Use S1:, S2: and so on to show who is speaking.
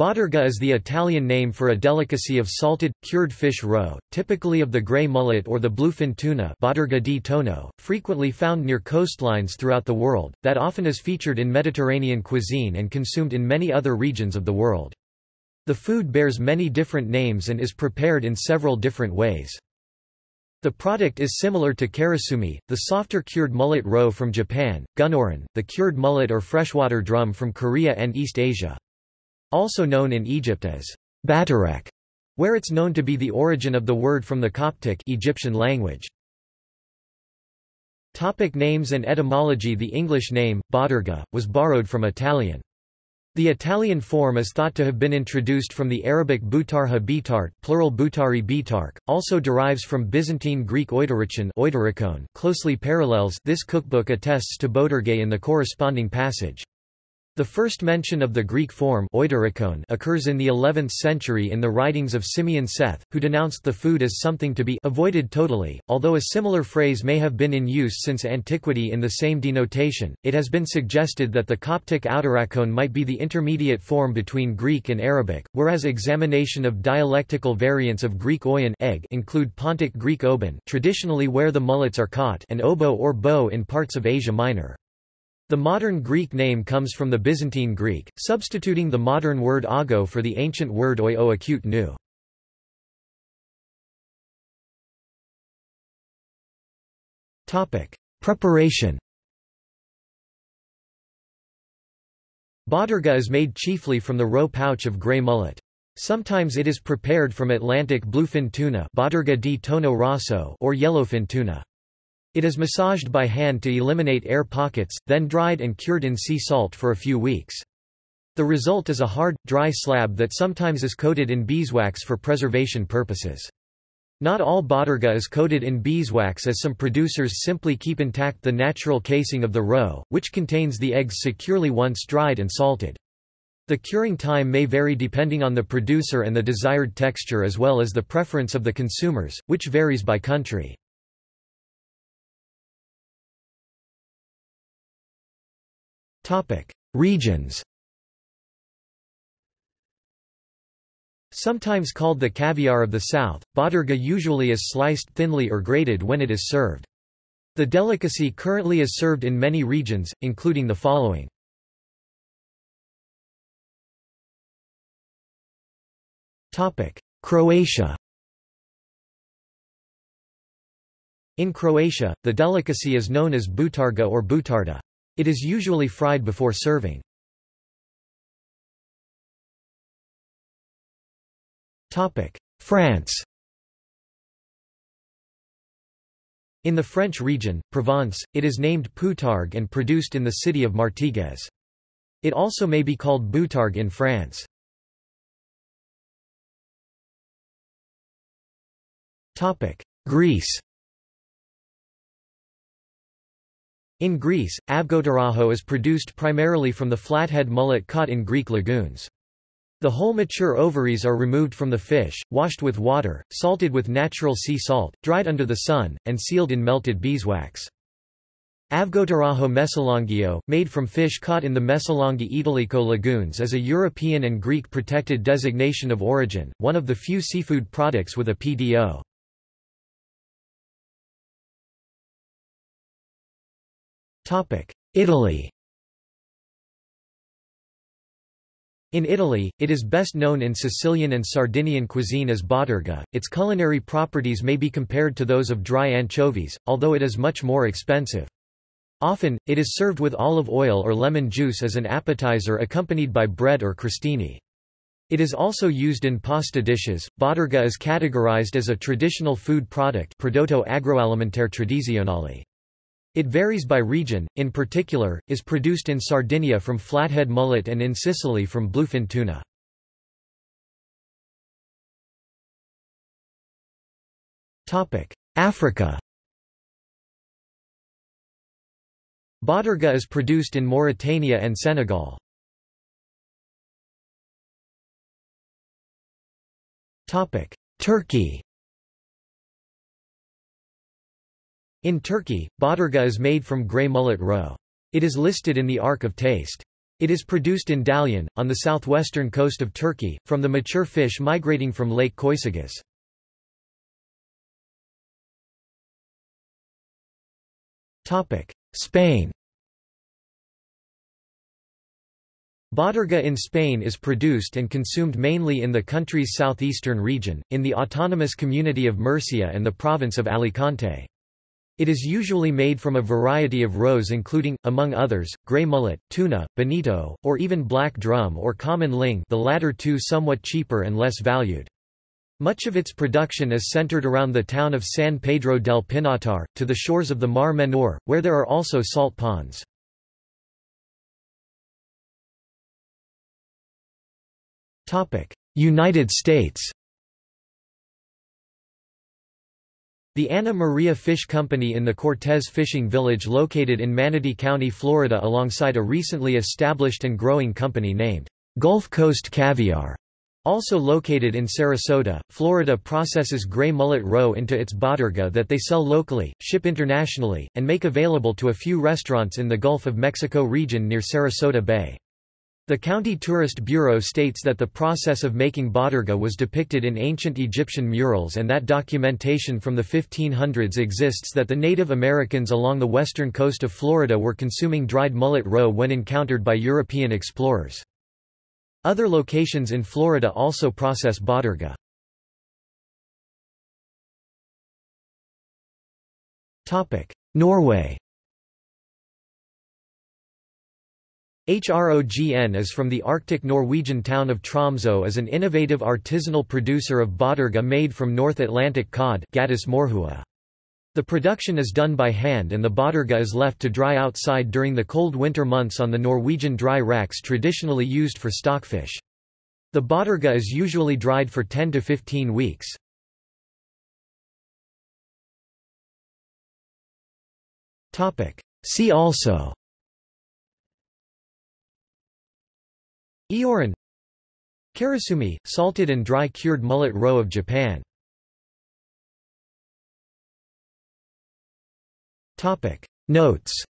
S1: Bottarga is the Italian name for a delicacy of salted, cured fish roe, typically of the grey mullet or the bluefin tuna di tonno, frequently found near coastlines throughout the world, that often is featured in Mediterranean cuisine and consumed in many other regions of the world. The food bears many different names and is prepared in several different ways. The product is similar to karasumi, the softer cured mullet roe from Japan, gunnoran, the cured mullet or freshwater drum from Korea and East Asia. Also known in Egypt as batarek, where it's known to be the origin of the word from the Coptic Egyptian language. Topic names and etymology The English name, Bottarga, was borrowed from Italian. The Italian form is thought to have been introduced from the Arabic butarha bitart plural butari bitark, also derives from Byzantine Greek oitorikon closely parallels this cookbook attests to Bottarga in the corresponding passage. The first mention of the Greek form occurs in the 11th century in the writings of Simeon Seth, who denounced the food as something to be avoided totally. Although a similar phrase may have been in use since antiquity in the same denotation, it has been suggested that the Coptic outerakon might be the intermediate form between Greek and Arabic, whereas examination of dialectical variants of Greek oyan egg include Pontic Greek oban traditionally where the mullets are caught and obo or bo in parts of Asia Minor. The modern Greek name comes from the Byzantine Greek, substituting the modern word ago for the ancient word oi o acute nu. Preparation Bottarga is made chiefly from the roe pouch of grey mullet. Sometimes it is prepared from Atlantic bluefin tuna di tono rosso or yellowfin tuna. It is massaged by hand to eliminate air pockets, then dried and cured in sea salt for a few weeks. The result is a hard, dry slab that sometimes is coated in beeswax for preservation purposes. Not all bottarga is coated in beeswax as some producers simply keep intact the natural casing of the roe, which contains the eggs securely once dried and salted. The curing time may vary depending on the producer and the desired texture as well as the preference of the consumers, which varies by country. Regions Sometimes called the caviar of the south, bottarga usually is sliced thinly or grated when it is served. The delicacy currently is served in many regions, including the following. Croatia In Croatia, the delicacy is known as butarga or butarda. It is usually fried before serving. France In the French region, Provence, it is named poutargue and produced in the city of Martigues. It also may be called boutargue in France. Greece In Greece, avgotaracho is produced primarily from the flathead mullet caught in Greek lagoons. The whole mature ovaries are removed from the fish, washed with water, salted with natural sea salt, dried under the sun, and sealed in melted beeswax. Avgotaracho messalongio, made from fish caught in the Messalonghi Etoliko lagoons is a European and Greek protected designation of origin, one of the few seafood products with a PDO. Italy In Italy, it is best known in Sicilian and Sardinian cuisine as bottarga. Its culinary properties may be compared to those of dry anchovies, although it is much more expensive. Often, it is served with olive oil or lemon juice as an appetizer accompanied by bread or crostini. It is also used in pasta dishes. Bottarga is categorized as a traditional food product prodotto agroalimentare tradizionale. It varies by region, in particular, is produced in Sardinia from flathead mullet and in Sicily from bluefin tuna. Africa Bottarga is produced in Mauritania and Senegal. Turkey In Turkey, bottarga is made from grey mullet roe. It is listed in the Ark of Taste. It is produced in Dalyan, on the southwestern coast of Turkey, from the mature fish migrating from Lake Köyceğiz. Spain Bottarga in Spain is produced and consumed mainly in the country's southeastern region, in the autonomous community of Murcia and the province of Alicante. It is usually made from a variety of roes including, among others, grey mullet, tuna, bonito, or even black drum or common ling the latter two somewhat cheaper and less valued. Much of its production is centered around the town of San Pedro del Pinatar, to the shores of the Mar Menor, where there are also salt ponds. United States The Anna Maria Fish Company in the Cortez Fishing Village located in Manatee County, Florida alongside a recently established and growing company named Gulf Coast Caviar. Also located in Sarasota, Florida processes gray mullet roe into its bottarga that they sell locally, ship internationally, and make available to a few restaurants in the Gulf of Mexico region near Sarasota Bay. The County Tourist Bureau states that the process of making bottarga was depicted in ancient Egyptian murals and that documentation from the 1500s exists that the Native Americans along the western coast of Florida were consuming dried mullet roe when encountered by European explorers. Other locations in Florida also process bottarga. Norway HROGN is from the Arctic Norwegian town of Tromsø is an innovative artisanal producer of bottarga made from North Atlantic cod. The production is done by hand and the bottarga is left to dry outside during the cold winter months on the Norwegian dry racks traditionally used for stockfish. The bottarga is usually dried for 10 to 15 weeks. See also Ioran Karasumi, salted and dry cured mullet roe of Japan. Notes